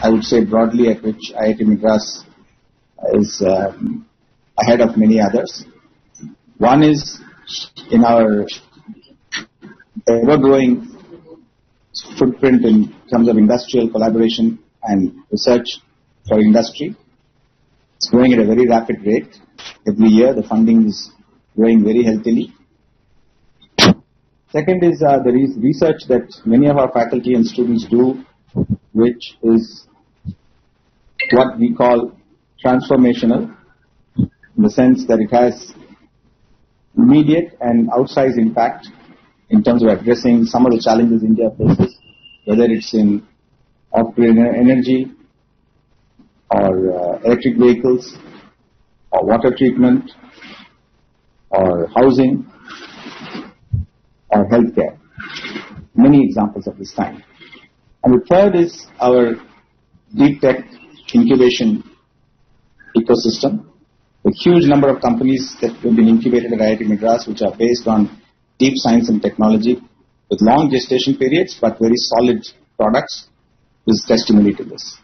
I would say broadly at which IIT Madras is um, ahead of many others. One is in our ever-growing footprint in terms of industrial collaboration and research for industry. It's growing at a very rapid rate. Every year, the funding is growing very healthily. Second is uh, the re- research that many of our faculty and students do, which is what we call transformational, in the sense that it has immediate and outsized impact in terms of addressing some of the challenges India faces, whether it's in off-grid energy or uh, electric vehicles or water treatment or housing or healthcare. Many examples of this kind. And the third is our deep tech incubation ecosystem. A huge number of companies that have been incubated at IIT Madras which are based on deep science and technology with long gestation periods but very solid products is testimony to this.